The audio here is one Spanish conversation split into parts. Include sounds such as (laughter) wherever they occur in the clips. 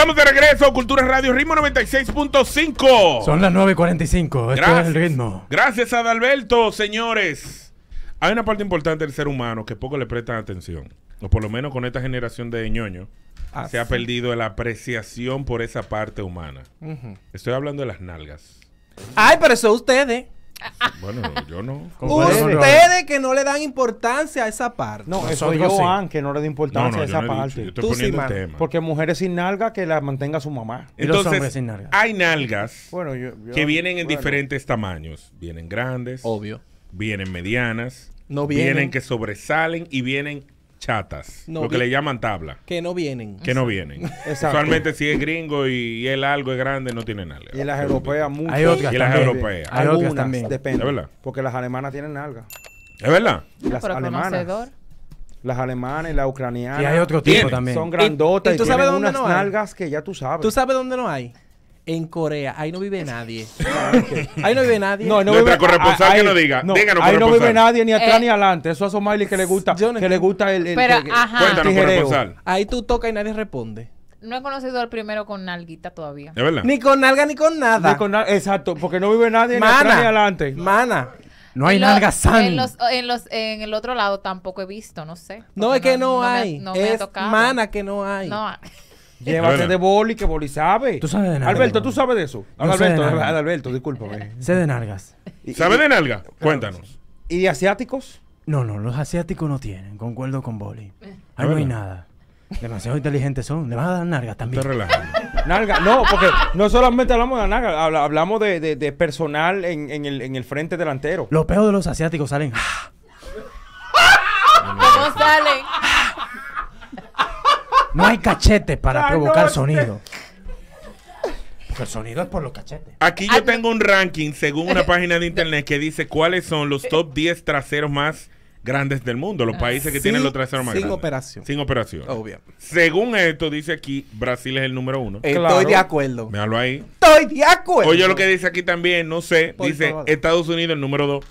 Estamos de regreso, Cultura Radio, ritmo 96.5. Son las 9.45. Esto Gracias. es el ritmo. Gracias, Adalberto, señores. Hay una parte importante del ser humano que poco le prestan atención. O por lo menos con esta generación de ñoños Ah, se ha perdido la apreciación por esa parte humana. Estoy hablando de las nalgas. Ay, pero eso ustedes. Bueno, yo no. Ustedes que no le dan importancia a esa parte. No, eso Nosotros yo, sí. An, que no le da importancia no, a yo esa no he dicho, parte. yo estoy Tú sí, poniendo un mano. tema. Porque mujeres sin nalga que la mantenga su mamá. Y los Entonces, hombres sin nalgas. hay nalgas Bueno, yo, yo- que vienen en bueno. diferentes tamaños. Vienen grandes, Obvio. vienen medianas, No vienen. que sobresalen y vienen chatas. No lo que le llaman tabla. Que no vienen. Que no vienen. (laughs) Exacto. Usualmente si es gringo y, y él algo es grande, no tiene nalga. Y las europeas muchas. Hay otras Y las europeas. Hay otras Algunas, también. depende. ¿Es verdad? Porque las alemanas tienen nalga. ¿Es verdad? Las Pero alemanas. conocedor. Las alemanas y las ucranianas. Y hay otro tipo Tiene. también. Son grandotas ¿Y- y, y tú sabes tienen dónde unas no hay? nalgas que ya tú sabes. ¿Tú sabes dónde no hay? En Corea. Ahí no vive (laughs) nadie. (laughs) Ahí no vive nadie. No, no Nuestra vive- corresponsal ahí- que nos diga. No, Díganos, ahí no vive nadie ni atrás Eh. ni adelante. Eso es a Miley que le gusta, no- que le gusta el, el- Pero, que- ajá. Cuéntanos, corresponsal. Ahí tú tocas y nadie responde. No he conocido al primero con nalguita todavía. ¿Es verdad? Ni con nalga ni con nada. Ni con na- exacto, porque no vive nadie ni atrás ni Mana. adelante. Mana. No hay En lo- nalgas san. En, los, en, los, en el otro lado tampoco he visto, no sé. No, es que no, hay. no me ha es tocado. mana que no hay. No, Llévate de boli, que boli sabe. Tú sabes de nalga, Alberto. ¿tú sabes de eso? Sé de. Adalberto, discúlpame. Sé de nalgas. ¿Sabe de nalga? Cuéntanos. ¿Y de asiáticos? No, no, los asiáticos no tienen. Concuerdo con Boli. ¿Es Ahí no hay nada. Demasiado inteligentes son. Le van a dar nalgas Te también. relajando. Nalga, no, porque no solamente hablamos de la nalga, habla- hablamos de, de- de personal en, en el, en el frente delantero. Los peos de los asiáticos salen. (laughs) ¿cómo salen? No hay cachetes para provocar sonido. Porque el sonido es por los cachetes. Aquí yo tengo un ranking según una página de internet que dice cuáles son los top 10 traseros más grandes del mundo. Los países que Sin- tienen los traseros más sin grandes. operación. Sin operación. Obvio. Según esto, dice aquí, Brasil es el número uno. Estoy Claro. de acuerdo. Míralo ahí. Estoy de acuerdo. Oye, lo que dice aquí también, no sé. Por dice favor. Estados Unidos el número 2.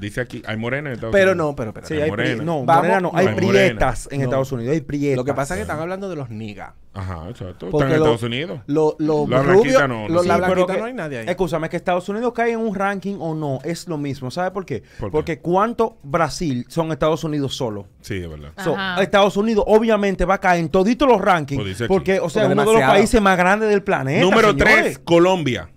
Dice aquí, hay morena en Estados Pero Unidos. no, pero, pero. Sí, Hay hay morena. no, Vamos- morena no, hay Hay prietas en No. Estados Unidos, hay prietas. Lo que pasa es que están hablando de los niggas. Ajá, exacto. Están Porque en lo- Estados Unidos. Lo, lo La rubio, blanquita no, lo- la Sí, pero blanquita que- no hay nadie ahí. Escúchame, que Estados Unidos cae en un ranking o no, es lo mismo. ¿Sabe por qué? ¿Por qué? Porque cuánto Brasil son Estados Unidos solo. Sí, de verdad. So. Estados Unidos obviamente va a caer en toditos los rankings. Pues porque, o sea, Porque uno de los países más grandes del planeta. Número señores. 3, Colombia.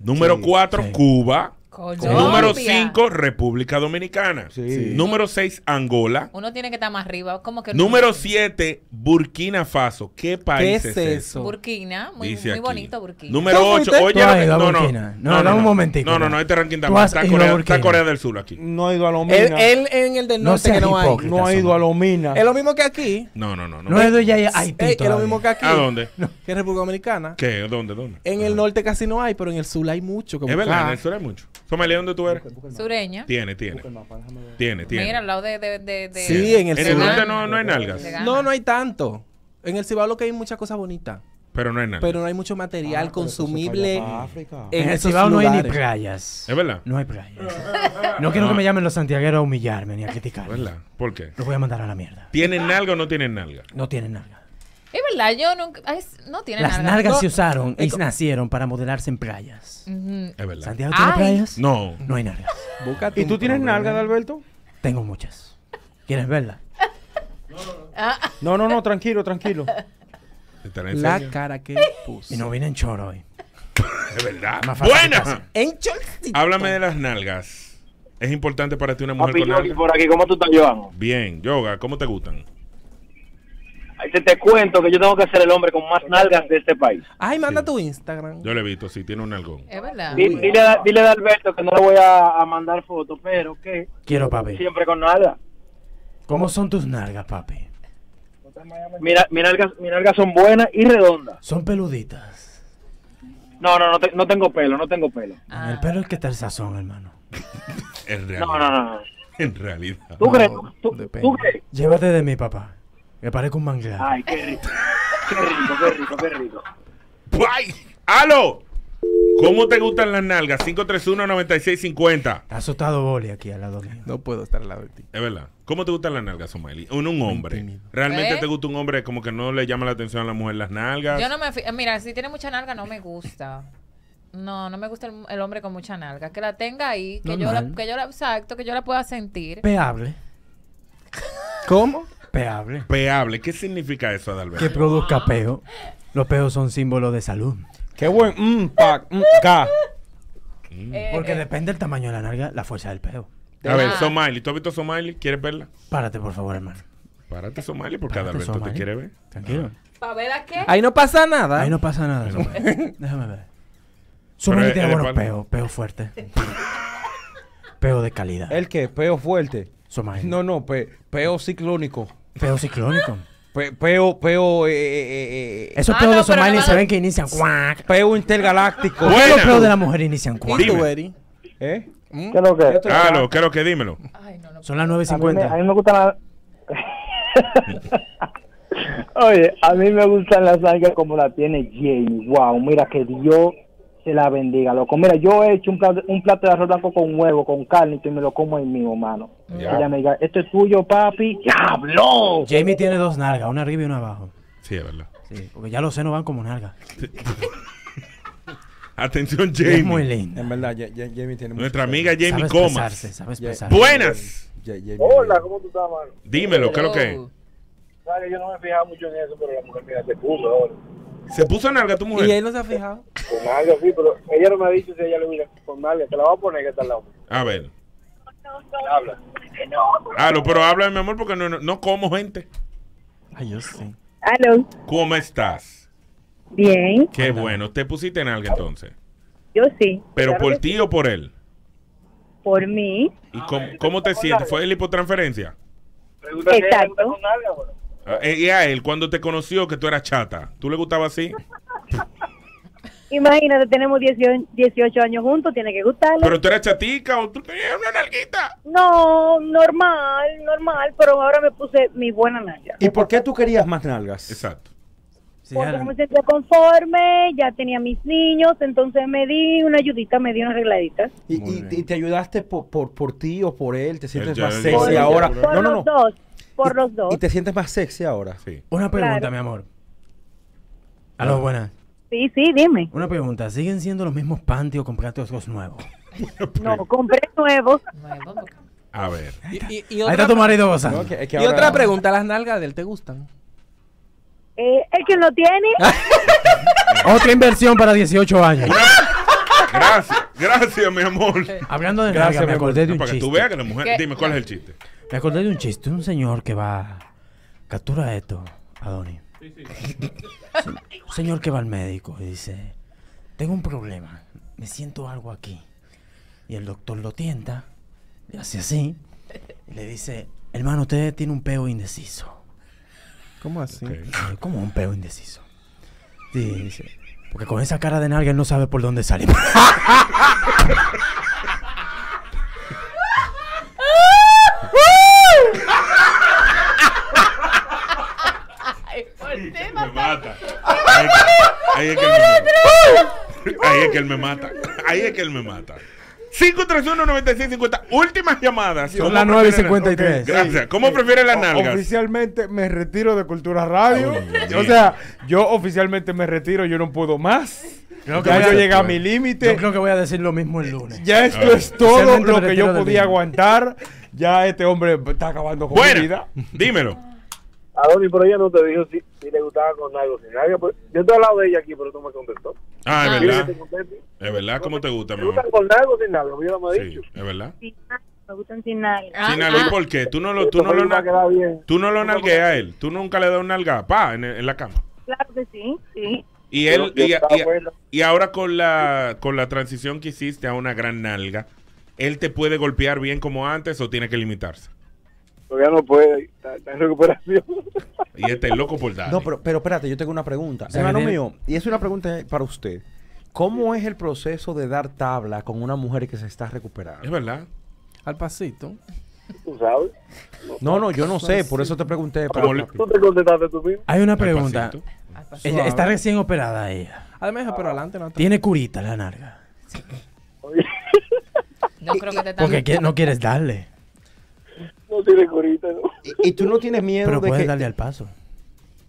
Número Sí, 4, sí. Cuba. Colombia. Número 5, República Dominicana. Sí. Número 6, Angola. Uno tiene que estar más arriba. ¿Cómo que no? Número 7, Burkina Faso. ¿Qué país ¿Qué es, eso? Burkina. Muy, bonito Burkina. Número ¿Tú 8. fuiste? Oye, no, no, Burkina. No, dame un momentico. No, no, no, este ranking también. Está Corea, Burkina. está Corea del Sur aquí. No ha ido a Él, Lomina. él en el del No norte que no hay. no ha ido a Lomina. Es lo mismo que aquí. No, no, no. no. No he ido ya a Haití Eh, es lo mismo que aquí. ¿A dónde? Que en República Dominicana. ¿Qué? ¿Dónde? ¿Dónde? En el norte casi no hay, pero en el sur hay mucho. Es verdad, en el sur hay mucho. Somalia, ¿dónde tú eres? Sureña. Tiene, tiene. Tiene, tiene. Mira, al lado de... de, de, de- Sí, en el En el norte no, no hay nalgas. No, no hay tanto. En el Cibao lo que hay muchas cosas bonitas. Pero no hay nalgas. Pero no hay mucho material consumible. África. en el Cibao no hay ni playas. ¿Es verdad? No hay playas. (laughs) No quiero que me llamen los santiagueros a humillarme ni a criticar. ¿Verdad? ¿Por qué? Los voy a mandar a la mierda. ¿Tienen nalga o no tienen nalga? No tienen nalga. Es verdad, yo nunca... no tiene Las nalga. nalgas No, se usaron y nacieron para modelarse en playas. Ujú. Es verdad. ¿Santiago tiene Ay. playas? No. No hay nalgas. Búscate ¿Y un tú tienes problema. nalga de Alberto? Tengo muchas. ¿Quieres verla? Ah, No, no, no, tranquilo, tranquilo. ¿Te estará La cara que puso. Y no vine en choro hoy. (laughs) Es verdad. Más fácil ¡Buena! En chorcito. Háblame de las nalgas. ¿Es importante para ti una mujer Papi con Yogi nalgas? por aquí, ¿cómo tú estás, Joan? Bien. Yoga, ¿cómo te gustan? Ahí te, te cuento que yo tengo que ser el hombre con más nalgas de este país. Ay, manda Sí. tu Instagram. Yo le he visto, sí, tiene un nalgón. es verdad. Di- Dile, a- dile a Alberto que no le voy a, a mandar fotos, pero que Quiero, papi. siempre con nalgas. ¿Cómo son tus nalgas, papi? Mira, mis nalgas, mis nalgas son buenas y redondas. Son peluditas. No, no, no, te- no tengo pelo, no tengo pelo. Ah. El pelo es que está el sazón, hermano. (laughs) En realidad. No, no, no. En realidad. ¿Tú No, crees? ¿Tú, tú crees? Llévate de mí, papá. Me parezco un manglar. Ay, qué rico. Qué rico, qué rico, qué rico. ¡Ay! ¡Aló! ¿Cómo te gustan las nalgas? 531-9650. Está asustado Boli aquí al lado mío. No puedo estar al lado de ti. Es verdad. ¿Cómo te gustan las nalgas, Somaili? Un, un hombre. ¿Realmente ¿Eh? te gusta un hombre como que no le llama la atención a la mujer las nalgas? Yo no me... eh, Mira, si tiene mucha nalga, no me gusta. No, no me gusta el, el hombre con mucha nalga. Que la tenga ahí, que yo la, que yo la... Exacto, que yo la pueda sentir. Peable. ¿Cómo? Peable. Peable. ¿Qué significa eso, Adalberto? Que produzca peo. Los peos son símbolos de salud. Qué buen mm, pa, mm, ka. Eh, Porque eh, depende del tamaño de la nalga, la fuerza del peo. A ver. Somaili. ¿Tú has visto Somaili? ¿Quieres verla? Párate, por favor, hermano. Párate, Somaili, porque Párate, Adalberto te quiere ver. Tranquilo. ¿Para ver a qué? Ahí no pasa nada. Ahí no pasa nada. Déjame ver. Somaili es- tiene buenos peos. Peo fuerte. Peo de calidad. ¿El qué? Peo fuerte. Somaili. No, no, pe- peo ciclónico. Peo ciclónico. Pe- peo, peo, eh, eh, eh, Esos Ah, peos no, de pero no- se ven que inician cuac. peo intergaláctico. ¿Por qué los peos de la mujer inician ¿Y cuac? Dime. tú, Eri? ¿Eh? ¿Qué es lo que? es? Claro, ¿qué es lo que? Dímelo. Ay, no, no. Son las A mí, me, a 9.50. mí me gustan las... (laughs) Oye, a mí me gustan las nalgas como la tiene Jamie. Wow, mira que Dios se la bendiga, loco. Mira, yo he hecho un plato, un plato de arroz blanco con huevo, con carne, y me lo como ahí mismo, mano. Ya. Ella me diga, esto es tuyo, papi. ¡Diablo! Jamie tiene dos nalgas, una arriba y una abajo. Sí, es verdad. Sí, porque ya los senos van como nalgas. (laughs) Atención, Y Es muy Jamie. linda. En verdad, Ya- Ya- Jamie tiene Nuestra amiga Jamie Comas. Buenas. Ya- Jamie- ¿cómo tú estás, mano? Dímelo, ¿qué es lo que? Sabes, yo no me fijaba mucho en eso, pero la mujer mía se puso ahora. ¿Se puso nalga tu ¿Y mujer? él no se ha fijado? Con algo así, pero ella no me ha dicho si ella le hubiera con algo. Te la va a poner que está al lado. A ver. Habla. Hablo, pero habla, mi amor, porque no, no, no como gente. Ay, yo sí. Aló, ¿Cómo estás? bien, Qué bueno. ¿Te pusiste nalga entonces? yo sí. ¿Pero Claro por ti sí. o por él? Por mí, ¿Y cómo, cómo te sientes? ¿Fue la hipotransferencia? Pregúntale si a ella le gusta Exacto. con algo, bueno. Ah, eh, Y a él, cuando te conoció que tú eras chata, ¿tú le gustaba así? (laughs) imagínate, tenemos 18, 18 años juntos, tiene que gustarle. ¿Pero tú eras chatica o tú tenías una nalguita? No, normal, normal, pero ahora me puse mi buena nalga. ¿Y por qué tú querías más nalgas? Exacto. Sí, Porque me sentía conforme, ya tenía mis niños, entonces me di una ayudita, me di una arregladita. ¿Y, y- te ayudaste por, por, por ti o por él? ¿Te sientes más sexy ahora? Por No, no, los no. dos, por Y- los dos. ¿Y te sientes más sexy ahora? Sí. Una pregunta, Claro. mi amor. Aló, buenas. Sí, sí, dime. Una pregunta. ¿Siguen siendo los mismos panty o compraste otros nuevos? No, compré nuevos. Nuevo, porque- A ver. Y, y- y Ahí otra, está tu marido gozando. No, es que- es que y ahora- otra pregunta, ¿las nalgas de él te gustan? Eh, el que lo tiene, (laughs) Otra inversión para 18 años. Gracias, gracias, mi amor. Hablando de Gracias, nalga, me mi amor. acordé de un Para que tú chiste. veas que la mujer. ¿Qué? Dime, ¿cuál es el chiste? Me acordé de un chiste. Un señor que va... Captura esto, Adoni. Un señor que va al médico y dice... Tengo un problema. Me siento algo aquí. Y el doctor lo tienta. Le hace así. Y le dice... Hermano, usted tiene un peo indeciso. ¿Cómo así? Ok. Eh, ¿Cómo un peo indeciso? Sí, dice. Porque con esa cara de nalga él no sabe por dónde salir. (laughs) Ay, ¿por qué Me mata? mata. (laughs) Ahí es que- él me mata. Ahí es que él me mata. Ahí es que él me mata. 531-9650. Últimas llamadas. Son ¿Cómo las prefieren- 9:53. Ok, Gracias. ¿Cómo prefiere las nalgas? Oficialmente me retiro de Cultura Radio. O sea, yo oficialmente me retiro, yo no puedo más. Creo que ya yo llegué a Yo mi Yo límite. creo que voy a decir lo mismo el lunes. Ya esto Ah. es todo lo que yo podía aguantar. Ya este hombre está acabando con mi Buena. vida. Dímelo. Adoni, pero ella no te dijo si, si le gustaba con algo sin algo. Pues, yo estoy al lado de ella aquí, pero tú me contestó. Ah, Ah. es verdad. te. Es verdad. ¿Cómo te gusta, mi ¿Te gustan amor? con algo sin algo? Yo no me he Sí, dicho. es verdad. nalga, me gustan sin nalga. Ah, Sin algo, ¿y ah. por qué? Tú no lo, tú no lo, a tú no lo nalgueas a él. Tú nunca le das un nalga, pa, en, en la cama. Claro que sí, sí. Y él, y, y ahora con la, con la transición que hiciste a una gran nalga, ¿él te puede golpear bien como antes o tiene que limitarse? Todavía no puede. Está, está en recuperación. (laughs) Y este es loco por dar. No, pero, pero espérate, yo tengo una pregunta. Hermano mío, y es una pregunta para usted. ¿Cómo es el proceso de dar tabla con una mujer que se está Es recuperando? verdad. Al pasito. Tú sabes. No, no, yo no sé, por eso te pregunté. Como le- Tú te contestaste tú mismo. Hay una Al pregunta. pasito. Al Ella está recién operada ella. Además, pero adelante no. Tiene curita la narga. No creo que te. Porque no quieres darle. No tiene curita, ¿no? Y, y tú no tienes miedo Pero de puedes que... darle al paso.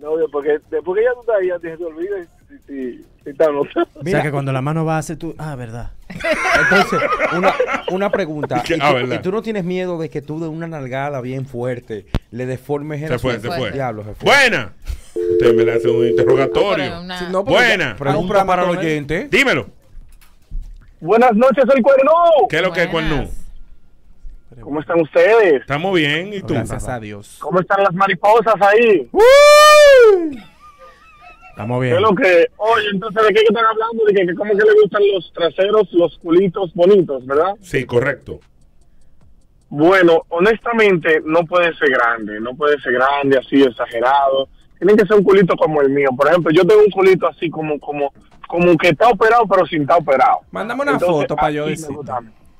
No, porque después que ya tú estás ahí, ya te se olvida si, si, si está no o sea que cuando la mano va a hacer tú. Ah, verdad. Entonces, una, una pregunta. (laughs) ¿Y, ah, tú, ¿verdad? y tú no tienes miedo de que tú de una nalgada bien fuerte le deformes el Se fue, se fue. Diablo, se fue. Buena. Usted me le hace un interrogatorio. Una- Sí, no, Buena. Pregunta para el oyente. Dímelo. Buenas noches, el cuerno. ¿Qué es lo que es Buenas. ¿Cómo están ustedes? Estamos bien. ¿Y tú? Gracias a Dios. ¿Cómo están las mariposas ahí? Estamos ¿Qué bien. es lo que? Oye, entonces, ¿de qué están hablando? De que, que cómo que le gustan los traseros, los culitos bonitos, ¿verdad? Sí, correcto. Bueno, honestamente, no puede ser grande, no puede ser grande, así exagerado. Tiene que ser un culito como el mío. Por ejemplo, yo tengo un culito así como, como, como que está operado, pero sin estar operado. Mándame una Entonces, foto para yo decir.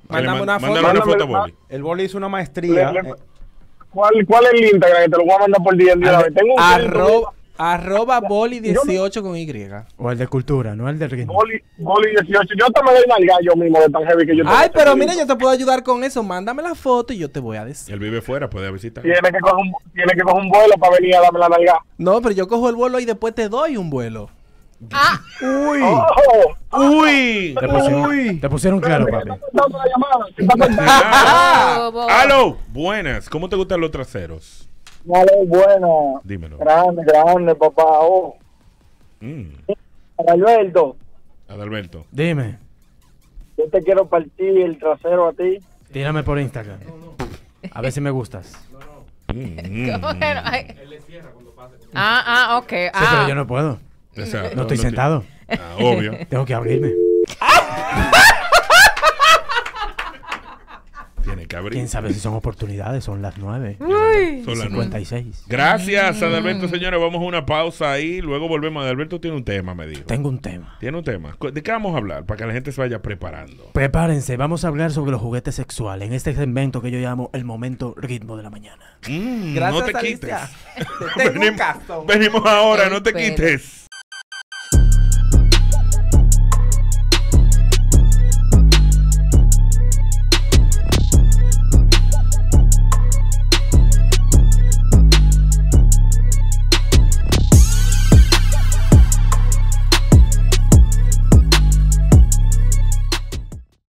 Mándame una foto. Mándale una foto, Mándame- Boli. El boli hizo una maestría. Le- le- eh, ¿Cuál, ¿Cuál es el Instagram? Que te lo voy a mandar por día en día. Tengo un Arroba, arroba boli 18 con Y. O el de cultura, no el del ritmo. Boli, boli 18. Yo te me doy nalga yo mismo de tan heavy que yo tengo Ay, ese pero mira, yo te puedo ayudar con eso. Mándame la foto y yo te voy a decir. Él vive fuera, puede visitar. Tiene que coger un, tiene que coger un vuelo para venir a darme la nalga. No, pero yo cojo el vuelo y después te doy un vuelo. Ah, Uy. ¡Oh! ¡Uy! Te pusieron, te pusieron claro, papi. Ah. (laughs) ¡Aló! Buenas. ¿Cómo te gustan los traseros? Vale, bueno. Dímelo. Grande, grande, papá. Oh. Mm, Alberto, Adalberto. Dime, yo te quiero partir el trasero a ti. tírame por Instagram. A ver si me gustas. Mm, mm, (laughs) ¿cómo que no? Ay. Ah, ah, ok. Sí, Ah. pero yo no puedo. O sea, No estoy sentado. Ah, obvio. (laughs) Tengo que abrirme. Tiene que abrir. Quién sabe si son oportunidades. Son las 9. Son las nueve. 56. Gracias, Adalberto, señores. Vamos a una pausa ahí. Luego volvemos. Adalberto tiene un tema, me dijo. Tengo un tema. Tiene un tema. ¿De qué vamos a hablar? Para que la gente se vaya preparando. Prepárense, vamos a hablar sobre los juguetes sexuales en este segmento que yo llamo el momento ritmo de la mañana. Mm, Gracias, no te quites. Alicia. Te tengo un venimos, ahora, no te quites.